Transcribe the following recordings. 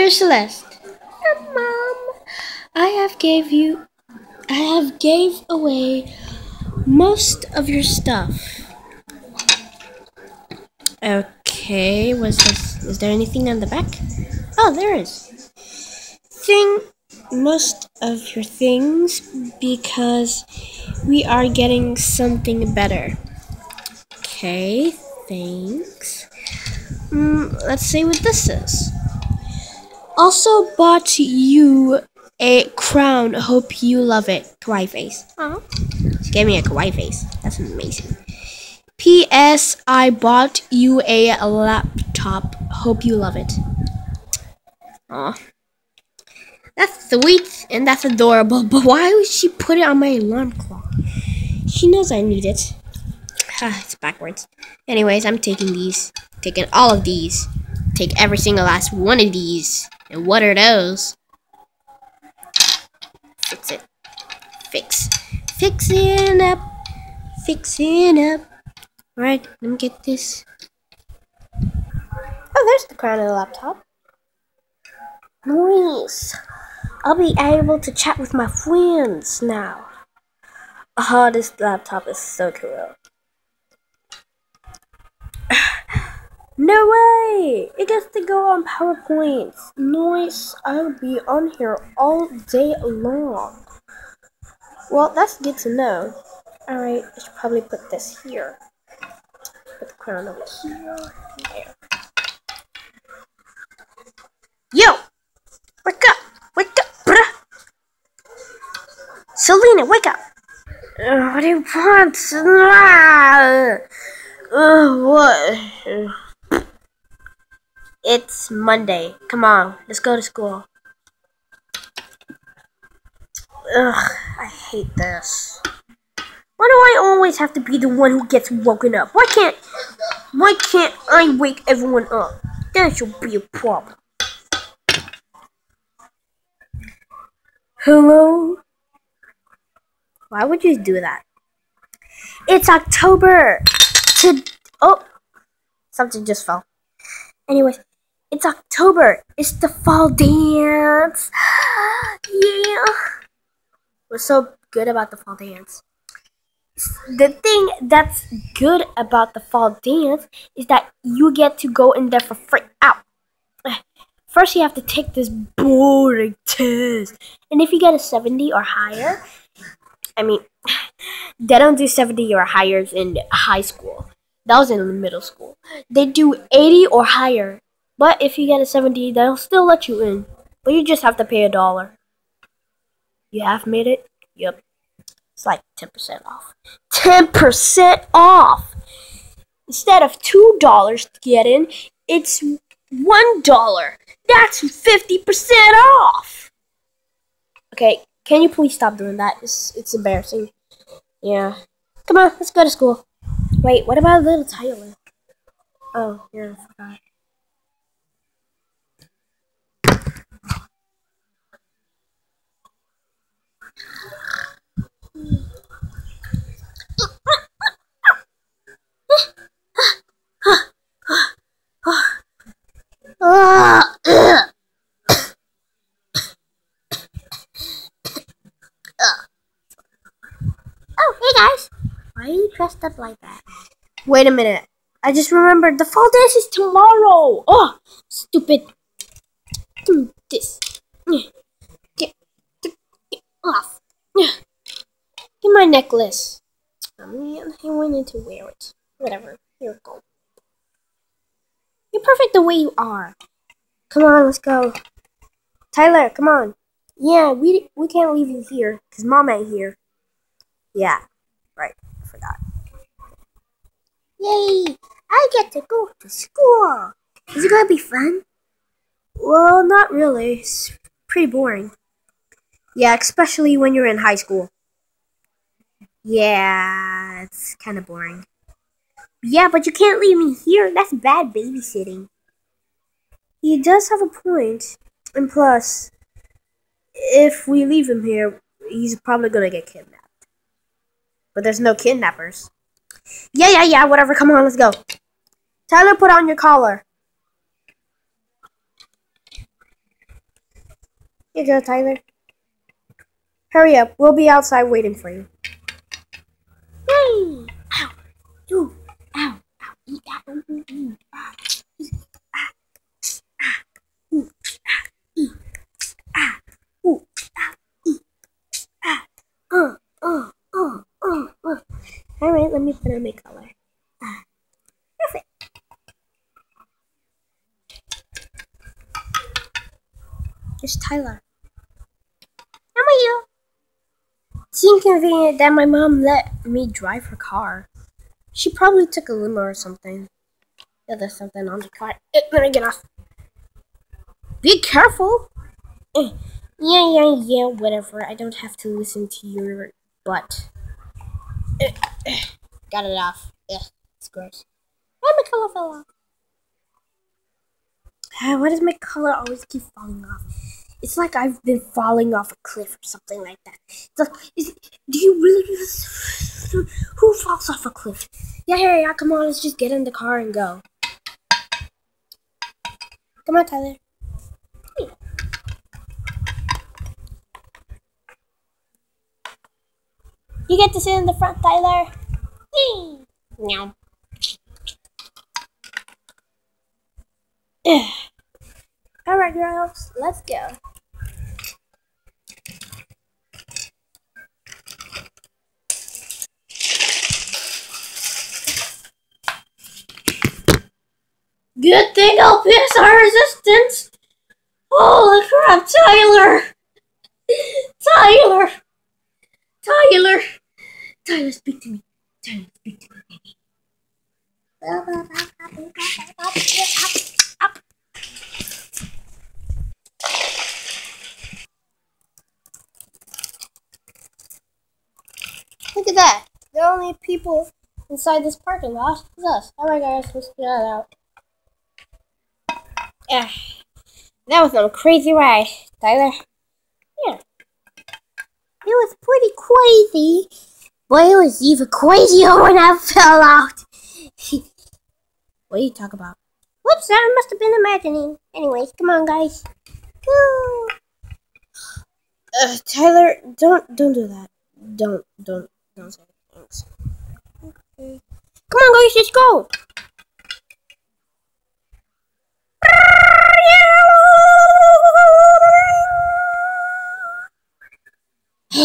Dear Celeste, Mom, I have gave you, I have gave away most of your stuff. Okay, was this? Is there anything on the back? Oh, there is. Thing most of your things because we are getting something better. Okay, thanks. Mm, let's see what this is. Also bought you a crown. Hope you love it. Kawaii face. Aw. She gave me a kawaii face. That's amazing. P.S. I bought you a laptop. Hope you love it. Aw. That's sweet and that's adorable, but why would she put it on my alarm clock? She knows I need it. Ah, it's backwards. Anyways, I'm taking these. Taking all of these. Take every single last one of these. And what are those? Fix it. Fix. Fixing up. Fixing up. Alright, let me get this. Oh, there's the crown of the laptop. Nice. I'll be able to chat with my friends now. Oh, this laptop is so cool. No way! It gets to go on PowerPoints. Nice. I'll be on here all day long. Well, that's good to know. Alright, I should probably put this here. Put the crown over here. There. Yo! Wake up! Wake up, bruh! Selena, wake up! Uh, what do you want? Uh, what? It's Monday. Come on, let's go to school. Ugh, I hate this. Why do I always have to be the one who gets woken up? Why can't why can't I wake everyone up? That should be a problem. Hello? Why would you do that? It's October. To oh, something just fell. Anyways, it's October. It's the fall dance. yeah. What's so good about the fall dance? The thing that's good about the fall dance is that you get to go in there for free. Out. First, you have to take this boring test, and if you get a seventy or higher, I mean, they don't do seventy or higher in high school. That was in middle school. They do 80 or higher. But if you get a 70, they'll still let you in. But you just have to pay a dollar. You have made it? Yep. It's like 10% off. 10% off! Instead of $2 to get in, it's $1. That's 50% off! Okay, can you please stop doing that? It's, it's embarrassing. Yeah. Come on, let's go to school. Wait, what about little Tyler? Oh, yeah, I forgot. oh, hey guys! Why are you dressed up like that? Wait a minute. I just remembered the fall dance is tomorrow. Oh, stupid. Do this. Get, get, get off. Get my necklace. Um, I mean, I wanted to wear it. Whatever. Here we go. You're perfect the way you are. Come on, let's go. Tyler, come on. Yeah, we we can't leave you here because mom ain't here. Yeah, right. I forgot. Yay! I get to go to school. Is it gonna be fun? Well, not really. It's pretty boring. Yeah, especially when you're in high school. Yeah, it's kind of boring. Yeah, but you can't leave me here. That's bad babysitting. He does have a point. And plus, if we leave him here, he's probably gonna get kidnapped. But there's no kidnappers. Yeah, yeah, yeah, whatever. Come on, let's go. Tyler, put on your collar. Here you go, Tyler. Hurry up. We'll be outside waiting for you. Hey! Ow! Ooh! Ow! Ow! Eat that! Ooh, ooh, ooh. Ah. All right. Let me put on my color. It's Tyler. How are you? It's inconvenient that my mom let me drive her car. She probably took a limo or something. Yeah, there's something on the car. Eh, let me get off. Be careful. Eh, yeah, yeah, yeah, whatever. I don't have to listen to your butt. Eh, eh, got it off. Yeah, it's gross. Why my color fell off? Ah, Why does my color always keep falling off? It's like I've been falling off a cliff or something like that. It's like, is, do you really? Who falls off a cliff? Yeah, yeah, yeah. Come on, let's just get in the car and go. Come on, Tyler. You get to sit in the front, Tyler. Meow. All right, girls, let's go. Good thing I'll pass our resistance. Holy crap, Tyler! Tyler! Tyler! Tyler, speak to me. Tyler, speak to me. Look at that. The only people inside this parking lot is us. Alright guys, let's get out. Yeah. That was a crazy ride, Tyler. Yeah. It was pretty crazy. But it was even crazier when I fell out. what do you talk about? Whoops, I must have been imagining. Anyways, come on guys. Woo. Uh, Tyler, don't don't do that. Don't don't don't say thanks. Okay. Come on guys, let's go.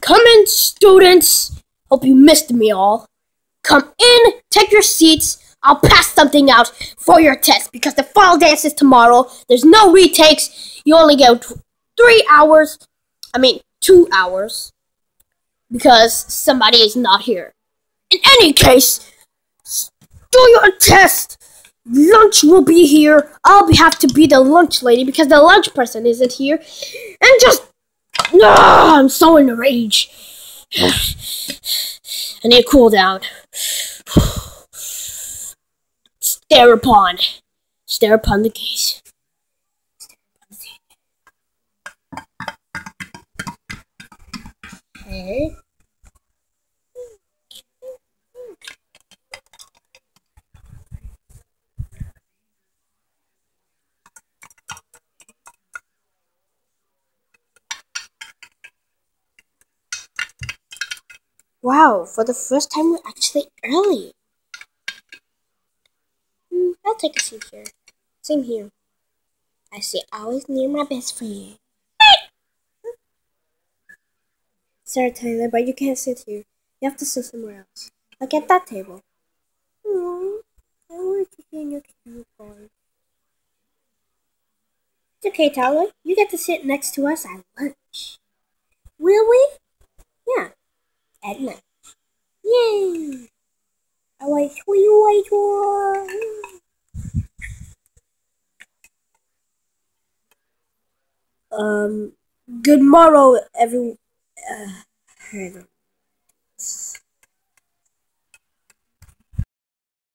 Come in, students. Hope you missed me all. Come in, take your seats. I'll pass something out for your test because the final dance is tomorrow. There's no retakes. You only get three hours. I mean, two hours. Because somebody is not here. In any case, do your test. Lunch will be here. I'll have to be the lunch lady because the lunch person isn't here. And just. Ah, I'm so in a rage. I need to cool down. Stare upon. Stare upon the gaze. Okay. Wow, for the first time we're actually early. Hmm, I'll take a seat here. Same here. I say always near my best friend. Sorry, Tyler, but you can't sit here. You have to sit somewhere else. Like at that table. Oh, I want to sit next to you, boy. It's okay, Tyler. You get to sit next to us at lunch. Will we? Yeah, at lunch. Yay! I like sweet white one. Um, good morrow, everyone. Uh,